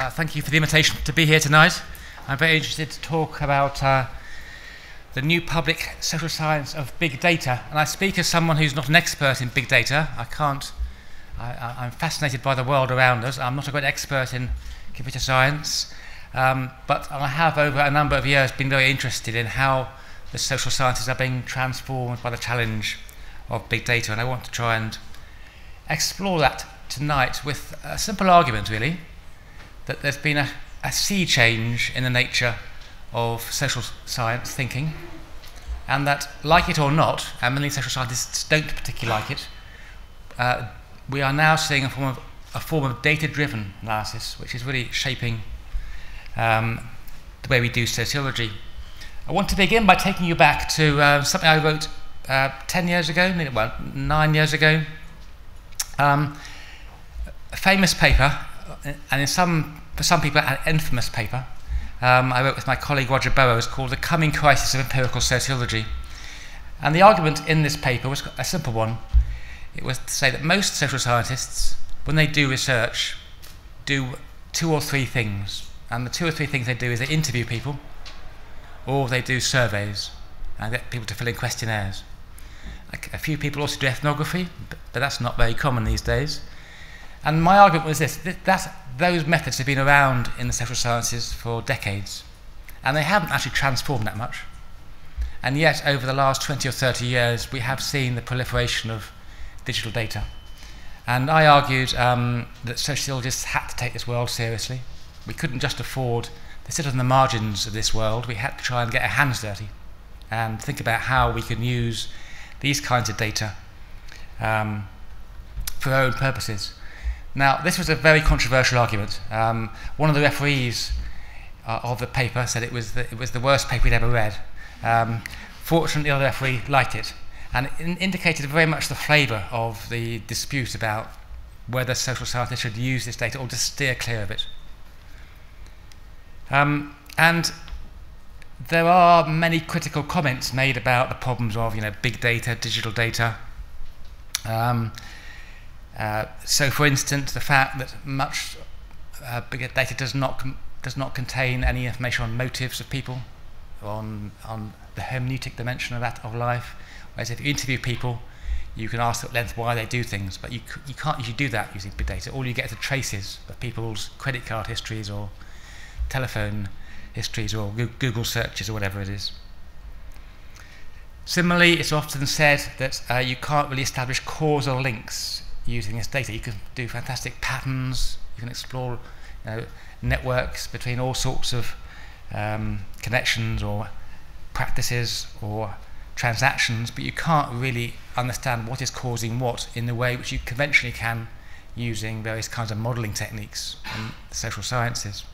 Uh, thank you for the invitation to be here tonight. I'm very interested to talk about uh, the new public social science of big data. And I speak as someone who's not an expert in big data. I can't, I, am fascinated by the world around us. I'm not a great expert in computer science. Um, but I have, over a number of years, been very interested in how the social sciences are being transformed by the challenge of big data. And I want to try and explore that tonight with a simple argument, really, that there's been a, a sea change in the nature of social science thinking, and that, like it or not, and many social scientists don't particularly like it, uh, we are now seeing a form of, a form of data-driven analysis, which is really shaping um, the way we do sociology. I want to begin by taking you back to uh, something I wrote uh, 10 years ago, well, nine years ago. Um, a famous paper, and in some, some people, an infamous paper, um, I wrote with my colleague Roger Burrows called The Coming Crisis of Empirical Sociology. And the argument in this paper was a simple one. It was to say that most social scientists, when they do research, do two or three things. And the two or three things they do is they interview people, or they do surveys and get people to fill in questionnaires. A few people also do ethnography, but that's not very common these days. And my argument was this that those methods have been around in the social sciences for decades, and they haven't actually transformed that much. And yet, over the last 20 or 30 years, we have seen the proliferation of digital data. And I argued um, that sociologists had to take this world seriously. We couldn't just afford to sit on the margins of this world. We had to try and get our hands dirty and think about how we can use these kinds of data um, for our own purposes. Now, this was a very controversial argument. Um, one of the referees uh, of the paper said it was the, it was the worst paper he'd ever read. Um, fortunately, the other referee liked it, and it in indicated very much the flavour of the dispute about whether social scientists should use this data or just steer clear of it. Um, and there are many critical comments made about the problems of you know, big data, digital data. Um, uh, so, for instance, the fact that much uh, data does not does not contain any information on motives of people, on on the hermeneutic dimension of that of life. Whereas if you interview people, you can ask at length why they do things, but you you can't usually do that using big data. All you get are traces of people's credit card histories or telephone histories or Google searches or whatever it is. Similarly, it's often said that uh, you can't really establish causal links using this data. You can do fantastic patterns, you can explore you know, networks between all sorts of um, connections or practices or transactions, but you can't really understand what is causing what in the way which you conventionally can using various kinds of modeling techniques in social sciences.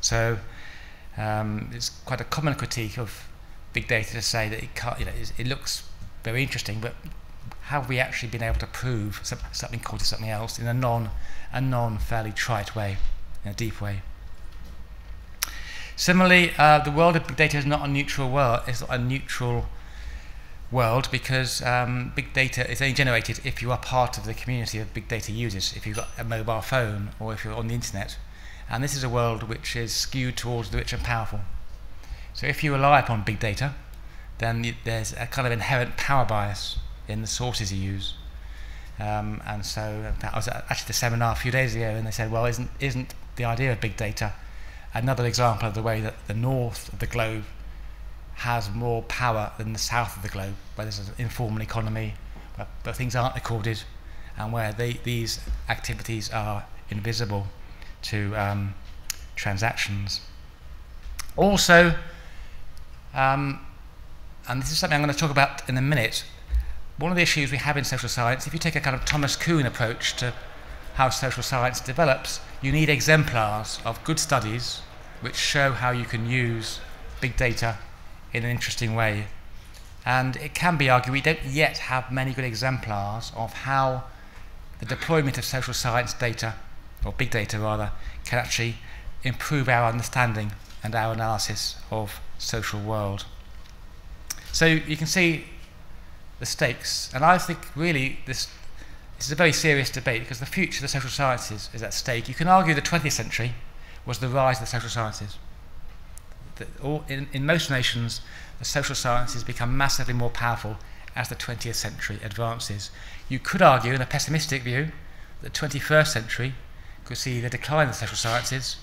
So um, it's quite a common critique of big data to say that it, you know, it looks very interesting, but have we actually been able to prove something called something else in a non, a non fairly trite way, in a deep way? Similarly, uh, the world of big data is not a neutral world. It's not a neutral world because um, big data is only generated if you are part of the community of big data users. If you've got a mobile phone or if you're on the internet, and this is a world which is skewed towards the rich and powerful. So if you rely upon big data, then there's a kind of inherent power bias in the sources you use. Um, and so I was actually the seminar a few days ago, and they said, well, isn't, isn't the idea of big data another example of the way that the north of the globe has more power than the south of the globe, where there's an informal economy, where, where things aren't recorded, and where they, these activities are invisible to um, transactions. Also, um, and this is something I'm going to talk about in a minute, one of the issues we have in social science, if you take a kind of Thomas Kuhn approach to how social science develops, you need exemplars of good studies which show how you can use big data in an interesting way. And it can be argued we don't yet have many good exemplars of how the deployment of social science data or big data rather, can actually improve our understanding and our analysis of social world. So you can see the stakes, and I think really this, this is a very serious debate because the future of the social sciences is at stake. You can argue the 20th century was the rise of the social sciences. The, all, in, in most nations, the social sciences become massively more powerful as the 20th century advances. You could argue, in a pessimistic view, that the 21st century could see the decline of the social sciences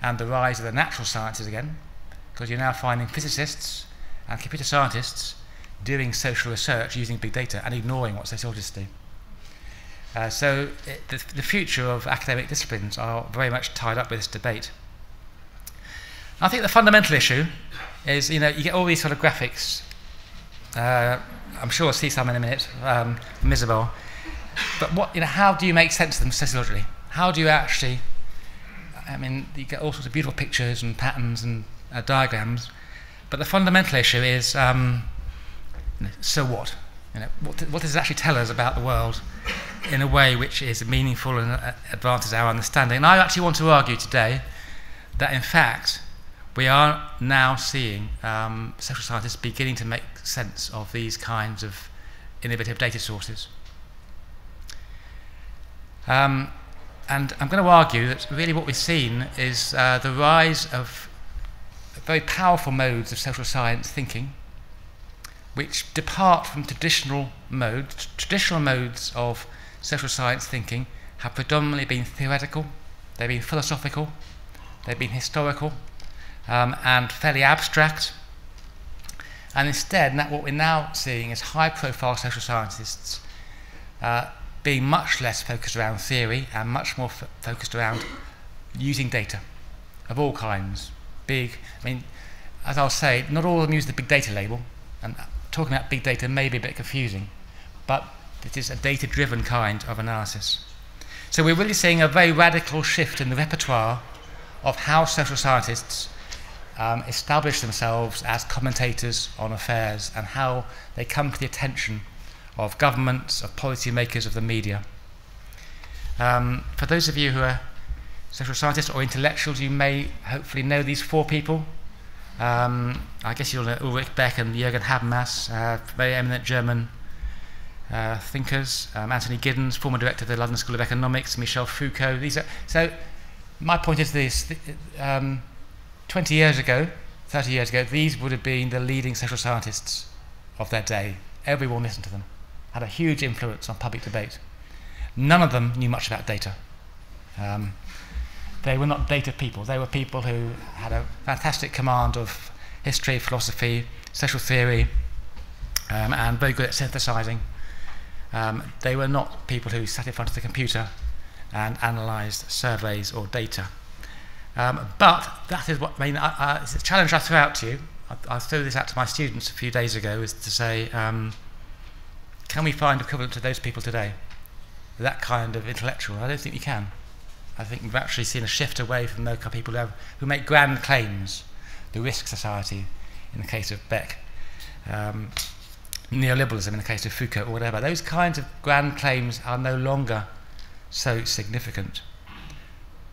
and the rise of the natural sciences again, because you're now finding physicists and computer scientists doing social research using big data and ignoring what sociologists do. Uh, so it, the, the, future of academic disciplines are very much tied up with this debate. I think the fundamental issue is, you know, you get all these sort of graphics. Uh, I'm sure I'll see some in a minute um. But what, you know, how do you make sense of them sociologically? How do you actually, I mean, you get all sorts of beautiful pictures and patterns and uh, diagrams, but the fundamental issue is, um, so what? You know, what, what does it actually tell us about the world in a way which is meaningful and uh, advances our understanding? And I actually want to argue today that, in fact, we are now seeing um, social scientists beginning to make sense of these kinds of innovative data sources. Um, and I'm going to argue that really what we've seen is uh, the rise of very powerful modes of social science thinking, which depart from traditional modes. Traditional modes of social science thinking have predominantly been theoretical, they've been philosophical, they've been historical, um, and fairly abstract. And instead, what we're now seeing is high profile social scientists uh, being much less focused around theory and much more focused around using data of all kinds. Big, I mean, as I'll say, not all of them use the big data label, and talking about big data may be a bit confusing, but it is a data driven kind of analysis. So we're really seeing a very radical shift in the repertoire of how social scientists um, establish themselves as commentators on affairs and how they come to the attention of governments, of policymakers, of the media. Um, for those of you who are social scientists or intellectuals, you may hopefully know these four people. Um, I guess you'll know Ulrich Beck and Jürgen Habermas, uh, very eminent German uh, thinkers. Um, Anthony Giddens, former director of the London School of Economics. Michel Foucault. These are so. My point is this: um, 20 years ago, 30 years ago, these would have been the leading social scientists of their day. Everyone listened to them, had a huge influence on public debate. None of them knew much about data. Um, they were not data people. They were people who had a fantastic command of history, philosophy, social theory, um, and very good at synthesizing. Um, they were not people who sat in front of the computer and analyzed surveys or data. Um, but that is what I mean. I, I, it's a challenge I threw out to you. I, I, threw this out to my students a few days ago, is to say, um, can we find equivalent to those people today? That kind of intellectual. I don't think we can. I think we've actually seen a shift away from those people who, have, who make grand claims. The Risk Society, in the case of Beck, um, neoliberalism in the case of Foucault, or whatever. Those kinds of grand claims are no longer so significant.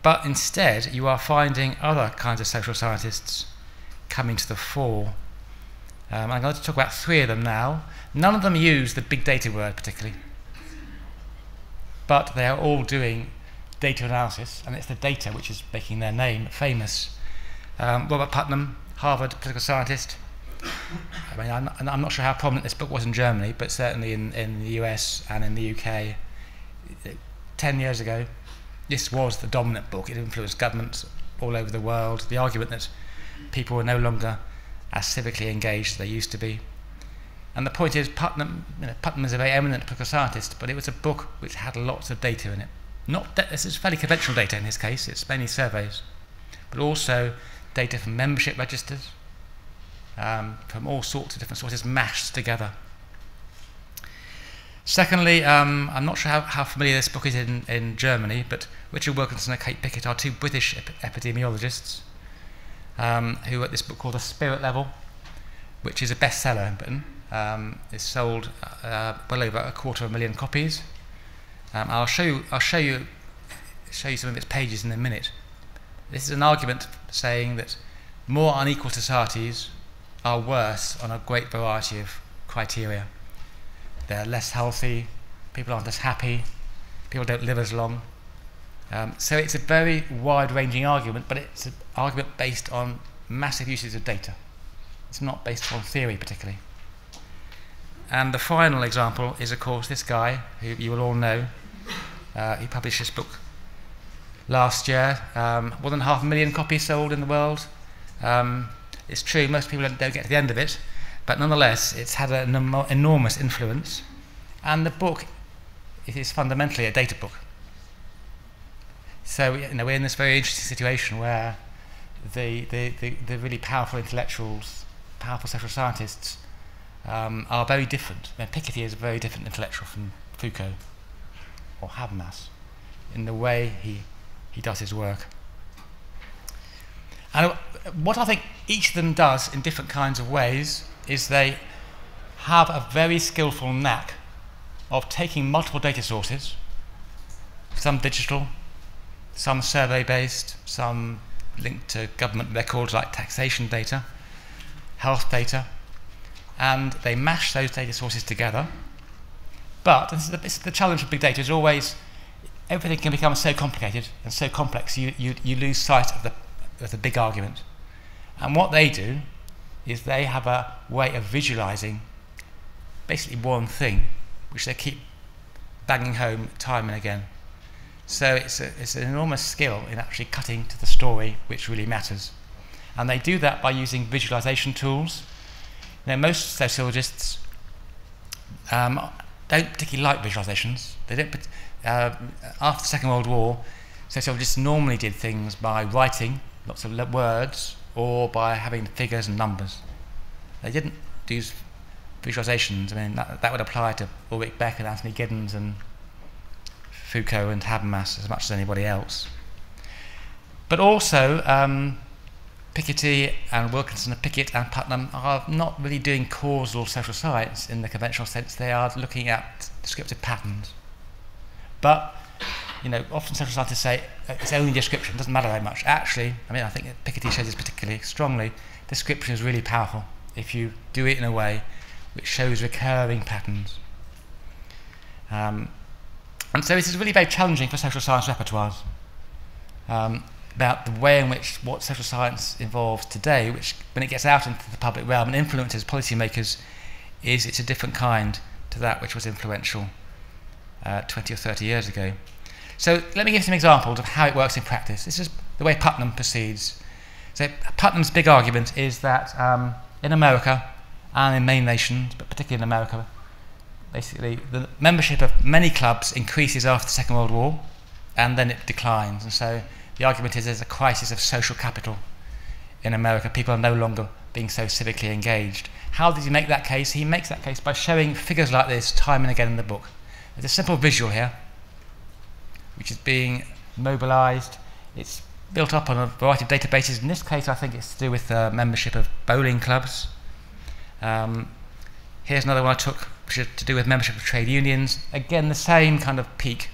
But instead, you are finding other kinds of social scientists coming to the fore. Um, I'm going to talk about three of them now. None of them use the big data word particularly, but they are all doing data analysis, and it's the data which is making their name famous. Um, Robert Putnam, Harvard political scientist. I mean, I'm, I'm, not sure how prominent this book was in Germany, but certainly in, in the US and in the UK, 10 years ago, this was the dominant book. It influenced governments all over the world. The argument that people were no longer as civically engaged as they used to be. And the point is, Putnam, you know, Putnam is a very eminent political scientist, but it was a book which had lots of data in it. Not this is fairly conventional data in his case. It's mainly surveys, but also data from membership registers, um, from all sorts of different sources mashed together. Secondly, um, I'm not sure how, how, familiar this book is in, in Germany, but Richard Wilkinson and Kate Pickett are two British ep epidemiologists um, who wrote this book called The Spirit Level, which is a bestseller in Britain. Um, it's sold uh, well over a quarter of a million copies. Um, I'll show you. I'll show you. Show you some of its pages in a minute. This is an argument saying that more unequal societies are worse on a great variety of criteria they're less healthy, people aren't as happy, people don't live as long. Um, so it's a very wide-ranging argument, but it's an argument based on massive uses of data. It's not based on theory particularly. And the final example is, of course, this guy, who you will all know. Uh, he published this book last year. Um, more than half a million copies sold in the world. Um, it's true, most people don't get to the end of it, but nonetheless, it's had an enormous influence. And the book it is fundamentally a data book. So you know, we're in this very interesting situation where the, the, the, the really powerful intellectuals, powerful social scientists, um, are very different. Piketty is a very different intellectual from Foucault or Habermas in the way he, he does his work. And what I think each of them does in different kinds of ways is they have a very skillful knack of taking multiple data sources, some digital, some survey based, some linked to government records like taxation data, health data, and they mash those data sources together. But this is the, this is the challenge of big data is always everything can become so complicated and so complex you, you, you lose sight of the, of the big argument. And what they do is they have a way of visualizing basically one thing which they keep banging home time and again. So it's, a, it's an enormous skill in actually cutting to the story which really matters. And they do that by using visualization tools. Now, most sociologists um, don't particularly like visualizations. They don't, uh, after the Second World War, sociologists normally did things by writing lots of words or by having figures and numbers. They didn't use visualizations. I mean, that, that would apply to Ulrich Beck and Anthony Giddens and Foucault and Habermas as much as anybody else. But also, um, Piketty and Wilkinson and Pickett and Putnam are not really doing causal social science in the conventional sense. They are looking at descriptive patterns. But, you know, often social scientists say it's only description, it doesn't matter very much. Actually, I mean, I think Piketty shows this particularly strongly. Description is really powerful if you do it in a way which shows recurring patterns. Um, and so this is really very challenging for social science repertoires um, about the way in which what social science involves today, which when it gets out into the public realm and influences policymakers, is it's a different kind to that which was influential uh, 20 or 30 years ago. So let me give some examples of how it works in practice. This is the way Putnam proceeds. So Putnam's big argument is that um, in America, and in many nations, but particularly in America, basically the membership of many clubs increases after the Second World War and then it declines. And so the argument is there's a crisis of social capital in America. People are no longer being so civically engaged. How does he make that case? He makes that case by showing figures like this time and again in the book. There's a simple visual here, which is being mobilized. It's built up on a variety of databases. In this case, I think it's to do with uh, membership of bowling clubs. Um, here's another one I took, which is to do with membership of trade unions. Again, the same kind of peak.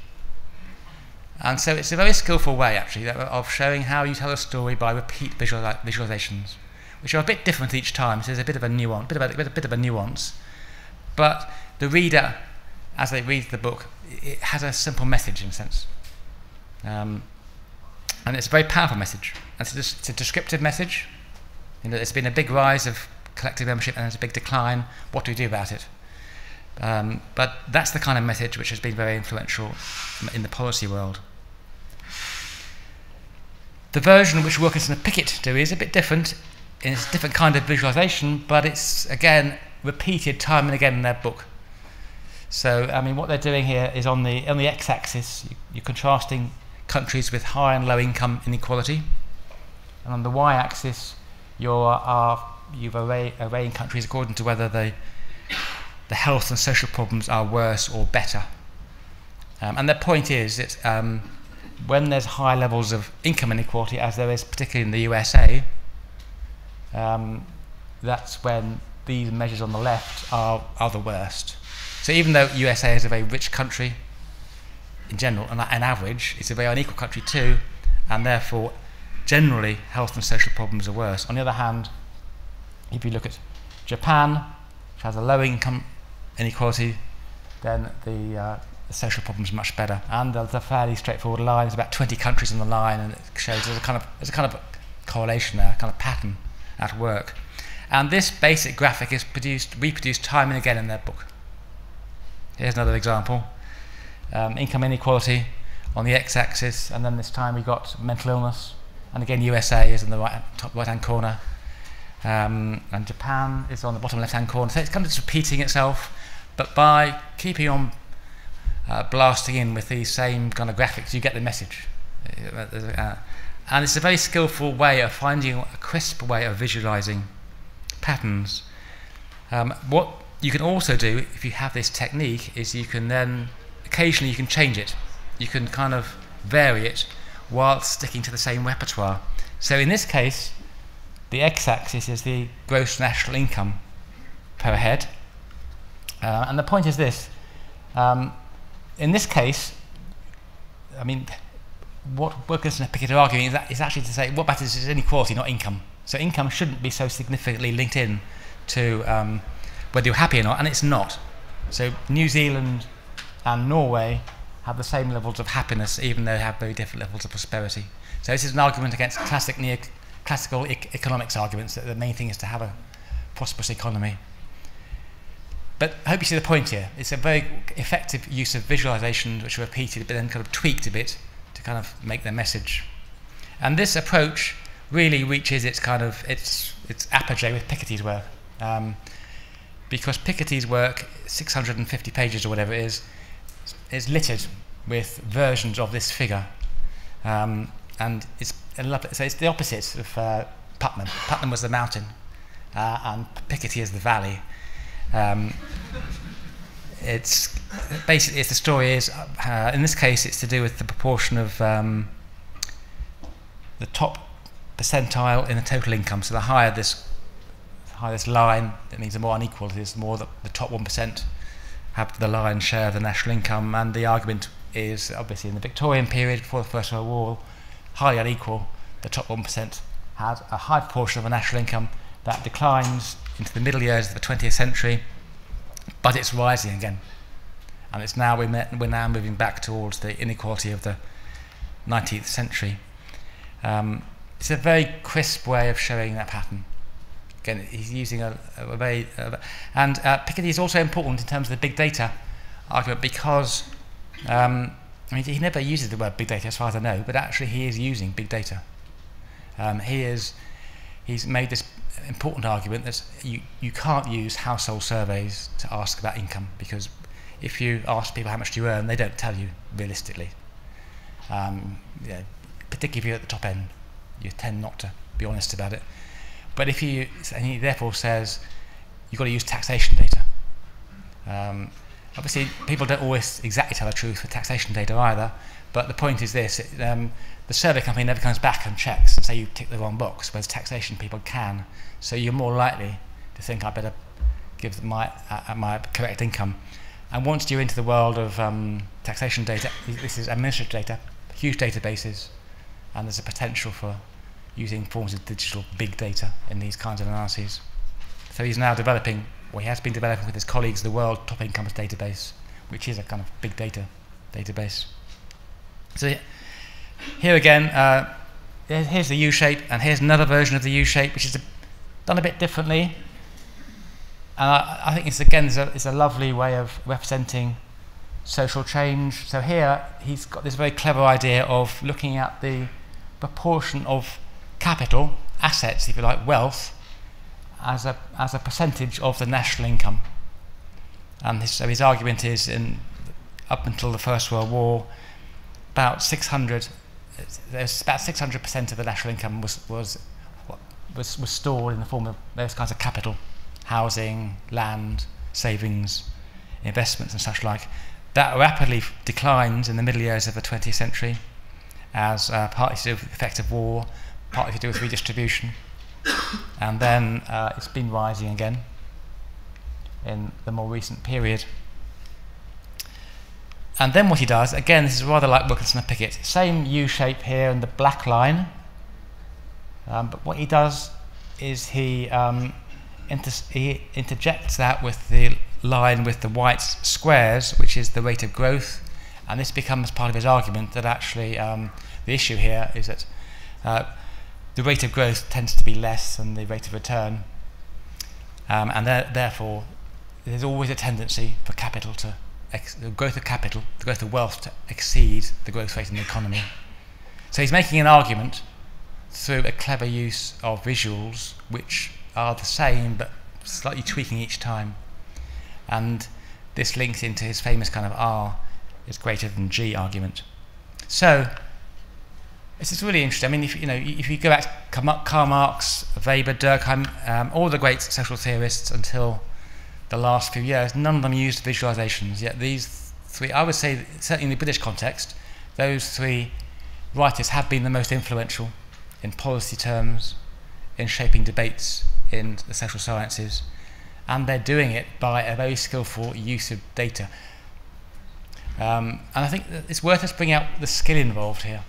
And so it's a very skillful way, actually, of showing how you tell a story by repeat visual visualizations, which are a bit different each time. So there's a bit of a nuance, bit of a, bit, bit of a nuance. But the reader, as they read the book, it has a simple message in a sense. Um, and it's a very powerful message. It's a, it's a descriptive message. You know, there's been a big rise of collective membership and there's a big decline. What do we do about it? Um, but that's the kind of message which has been very influential in the policy world. The version which Wilkinson and Pickett do is a bit different. It's a different kind of visualization, but it's again repeated time and again in their book. So, I mean, what they're doing here is on the on the x-axis, you're contrasting countries with high and low income inequality, and on the y-axis, you are you've array, arraying countries according to whether the, the health and social problems are worse or better. Um, and the point is that um, when there's high levels of income inequality, as there is particularly in the USA, um, that's when these measures on the left are, are the worst. So even though USA is a very rich country in general, and on average, it's a very unequal country too, and therefore generally health and social problems are worse. On the other hand, if you look at Japan, which has a low income inequality, then the uh, the social problems much better. And there's a fairly straightforward line. There's about 20 countries on the line, and it shows there's a kind of there's a kind of correlation there, a kind of pattern at work. And this basic graphic is produced, reproduced time and again in their book. Here's another example. Um, income inequality on the x-axis, and then this time we got mental illness, and again USA is in the right, top right-hand corner, um, and Japan is on the bottom left-hand corner. So it's kind of just repeating itself, but by keeping on uh, blasting in with these same kind of graphics, you get the message. Uh, and it's a very skillful way of finding a crisp way of visualizing patterns. Um, what you can also do, if you have this technique, is you can then, occasionally you can change it. You can kind of vary it while sticking to the same repertoire. So in this case, the x-axis is the gross national income per head. Uh, and the point is this, um, in this case, I mean, what Wilkinson and Piketty are arguing is, that, is actually to say what matters is inequality, not income. So income shouldn't be so significantly linked in to um, whether you're happy or not, and it's not. So New Zealand and Norway have the same levels of happiness, even though they have very different levels of prosperity. So this is an argument against classic neo classical e economics arguments that the main thing is to have a prosperous economy. But I hope you see the point here. It's a very effective use of visualization, which are repeated but then kind of tweaked a bit to kind of make their message. And this approach really reaches its kind of its its apogee with Piketty's work, um, because Piketty's work, 650 pages or whatever it is, is littered with versions of this figure, um, and it's so it's the opposite of uh, Putnam. Putnam was the mountain, uh, and Piketty is the valley. Um, it's basically it's the story is uh, in this case it's to do with the proportion of um, the top percentile in the total income. So the higher this higher this line, it means the more unequal it is, the more the, the top one percent have the lion's share of the national income. And the argument is obviously in the Victorian period before the First World War, highly unequal. The top one percent had a high proportion of the national income that declines into the middle years of the 20th century, but it's rising again. And it's now, we're, we're now moving back towards the inequality of the 19th century. Um, it's a very crisp way of showing that pattern. Again, he's using a, a very, uh, and uh, Piketty is also important in terms of the big data argument because um, I mean, he never uses the word big data as far as I know, but actually he is using big data. Um, he is, he's made this important argument that you, you can't use household surveys to ask about income because if you ask people how much do you earn, they don't tell you realistically. Um, yeah, particularly if you're at the top end, you tend not to be honest about it. But if you, and he therefore says, you've got to use taxation data. Um, obviously, people don't always exactly tell the truth with taxation data either, but the point is this, it, um, the survey company never comes back and checks and say you tick the wrong box, whereas taxation people can. So you're more likely to think I better give my, uh, my correct income. And once you're into the world of um, taxation data, this is administrative data, huge databases, and there's a potential for using forms of digital big data in these kinds of analyses. So he's now developing, well, he has been developing with his colleagues the World Top Incomes Database, which is a kind of big data database. So here again, uh, here's the U shape, and here's another version of the U shape, which is a, done a bit differently. And I, I think it's again it's a, it's a lovely way of representing social change. So here he's got this very clever idea of looking at the proportion of capital, assets, if you like, wealth, as a, as a percentage of the national income. And his, so his argument is in, up until the First World War, about 600, there's about 600% of the national income was, was, was, was stored in the form of various kinds of capital, housing, land, savings, investments and such like. That rapidly declines in the middle years of the 20th century as uh, partly to do with the effect of war, partly to do with redistribution. And then uh, it's been rising again in the more recent period. And then what he does, again, this is rather like Wilkinson and Pickett, same U shape here and the black line. Um, but what he does is he, um, inter he interjects that with the line with the white squares, which is the rate of growth, and this becomes part of his argument that actually um, the issue here is that uh, the rate of growth tends to be less than the rate of return, um, and there, therefore there's always a tendency for capital to the growth of capital, the growth of wealth to exceed the growth rate in the economy. So he's making an argument through a clever use of visuals, which are the same but slightly tweaking each time. And this links into his famous kind of R is greater than G argument. So this is really interesting. I mean, if you know, if you go back to Karl Marx, Weber, Durkheim, um, all the great social theorists until the last few years, none of them used visualizations. Yet these three, I would say, certainly in the British context, those three writers have been the most influential in policy terms, in shaping debates in the social sciences, and they're doing it by a very skillful use of data. Um, and I think it's worth us bringing out the skill involved here.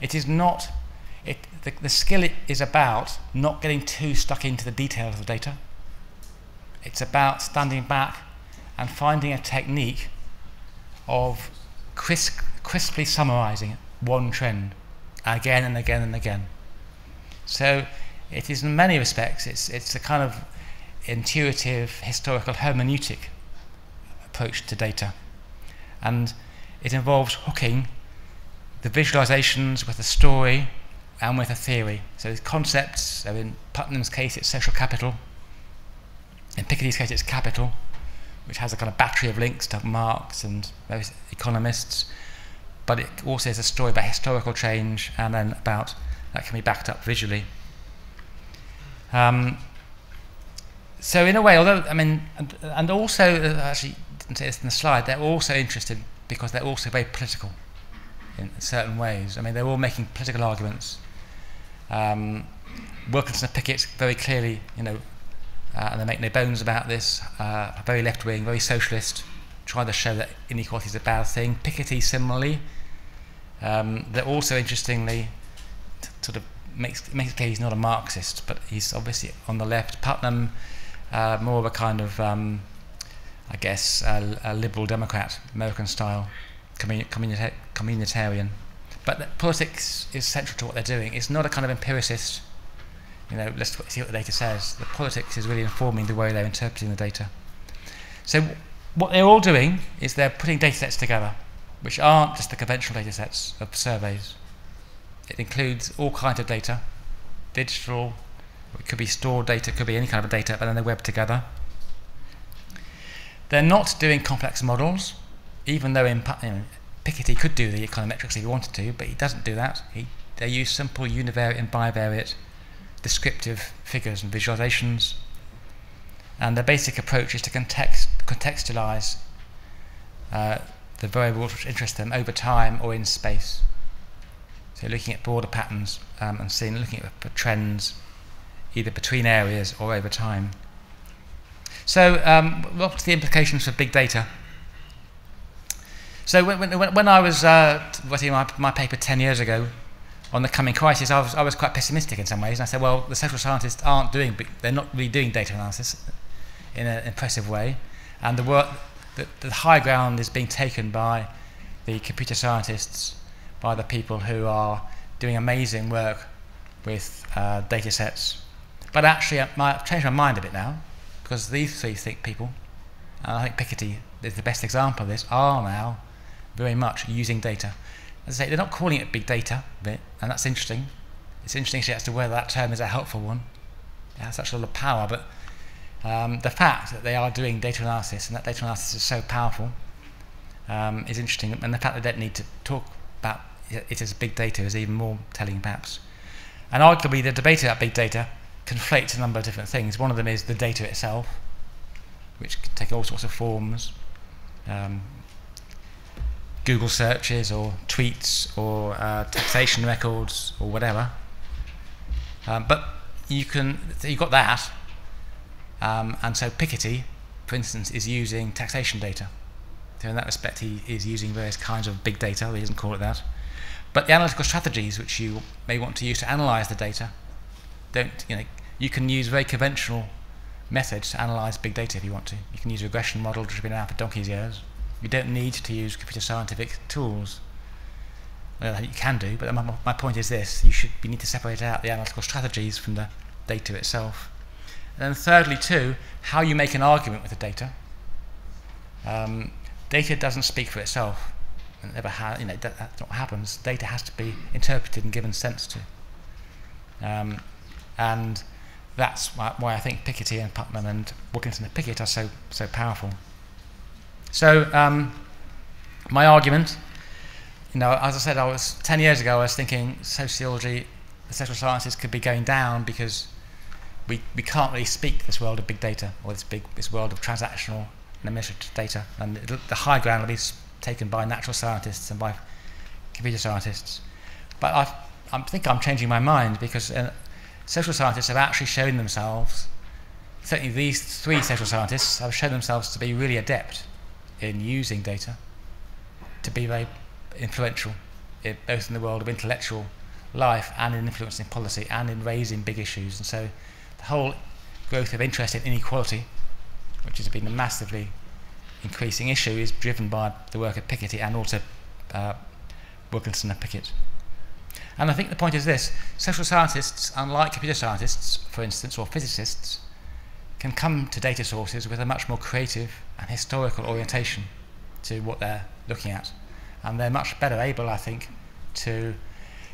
It is not, it, the, the skill is about not getting too stuck into the details of the data. It's about standing back and finding a technique of crisp, crisply summarizing one trend again and again and again. So it is in many respects, it's, it's a kind of intuitive historical hermeneutic approach to data. And it involves hooking the visualizations with a story and with a theory. So the concepts, so in Putnam's case it's social capital, in Piketty's case it's capital, which has a kind of battery of links to Marx and various economists, but it also is a story about historical change and then about that can be backed up visually. Um, so in a way, although I mean, and, and also uh, actually didn't say this in the slide, they're also interested because they're also very political in certain ways. I mean, they're all making political arguments. Um, Wilkinson and Pickett very clearly, you know, uh, and they make no bones about this, uh, very left wing, very socialist, trying to show that inequality is a bad thing. Piketty, similarly, um, they're also interestingly sort of makes, makes it clear he's not a Marxist, but he's obviously on the left. Putnam, uh, more of a kind of, um, I guess, a, a, liberal Democrat, American style, communita communitarian. But politics is central to what they're doing. It's not a kind of empiricist, you know, let's see what the data says. The politics is really informing the way they're interpreting the data. So what they're all doing is they're putting data sets together, which aren't just the conventional data sets of surveys. It includes all kinds of data, digital, it could be stored data, it could be any kind of data, but then they're webbed together. They're not doing complex models, even though in, you know, Piketty could do the econometrics if he wanted to, but he doesn't do that. He, they use simple univariate and bivariate descriptive figures and visualizations. And the basic approach is to context, contextualize uh, the variables which interest them over time or in space. So looking at broader patterns um, and seeing, looking at trends either between areas or over time. So um, what's the implications for big data? So when, when, when I was uh, writing my, my paper 10 years ago on the coming crisis, I was, I was quite pessimistic in some ways. And I said, well, the social scientists aren't doing, they're not really doing data analysis in an impressive way. And the work, the, the high ground is being taken by the computer scientists by the people who are doing amazing work with uh, data sets. But actually, uh, I've changed my mind a bit now, because these three people, and I think Piketty is the best example of this, are now very much using data. As I say, they're not calling it big data, and that's interesting. It's interesting as to whether that term is a helpful one. It has such a lot of power, but um, the fact that they are doing data analysis and that data analysis is so powerful um, is interesting, and the fact that they don't need to talk about it as big data is even more telling, perhaps. And arguably, the debate about big data conflates a number of different things. One of them is the data itself, which can take all sorts of forms. Um, Google searches or tweets or uh, taxation records or whatever. Um, but you can, you've got that. Um, and so Piketty, for instance, is using taxation data. So in that respect, he is using various kinds of big data. He doesn't call it that. But the analytical strategies which you may want to use to analyze the data, don't, you know, you can use very conventional methods to analyze big data if you want to. You can use regression model which has been around for donkey's years. You don't need to use computer scientific tools. Well, you can do, but my, my point is this: you should you need to separate out the analytical strategies from the data itself. And then thirdly, too, how you make an argument with the data. Um, data doesn't speak for itself. It never you know, that, that's not what happens. Data has to be interpreted and given sense to. Um, and that's why, why, I think Piketty and Putnam and Wilkinson and Pickett are so, so powerful. So, um, my argument, you know, as I said, I was 10 years ago, I was thinking sociology, the social sciences could be going down because we, we can't really speak this world of big data or this big this world of transactional and administrative data. And the, high ground will be taken by natural scientists and by computer scientists. But I've, I think I'm changing my mind because uh, social scientists have actually shown themselves, certainly these three social scientists have shown themselves to be really adept in using data to be very influential, in, both in the world of intellectual life and in influencing policy and in raising big issues. And so the whole growth of interest in inequality, which has been a massively increasing issue, is driven by the work of Piketty and also uh, Wilkinson and Pickett. And I think the point is this social scientists, unlike computer scientists, for instance, or physicists, can come to data sources with a much more creative and historical orientation to what they're looking at. And they're much better able, I think, to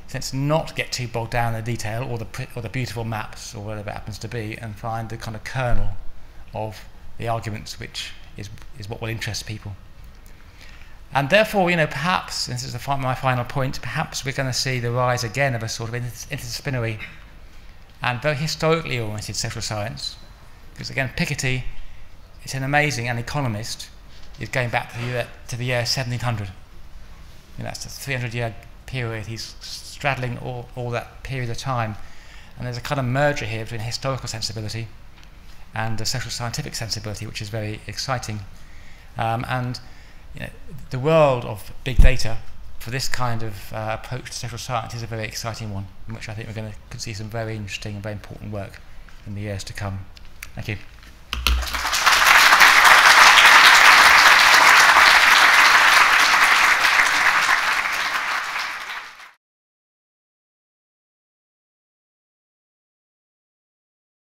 since not get too bogged down in the detail or the, or the beautiful maps or whatever it happens to be and find the kind of kernel of the arguments which is, is what will interest people. And therefore, you know, perhaps, this is the, my final point, perhaps we're going to see the rise again of a sort of interdisciplinary and very historically oriented social science. Because again, Piketty is an amazing, an economist, He's going back to the year, to the year 1700. You know, that's a 300 year period. He's straddling all, all that period of time. And there's a kind of merger here between historical sensibility and a social scientific sensibility, which is very exciting. Um, and you know, the world of big data for this kind of uh, approach to social science is a very exciting one, in which I think we're going to see some very interesting and very important work in the years to come. Thank you.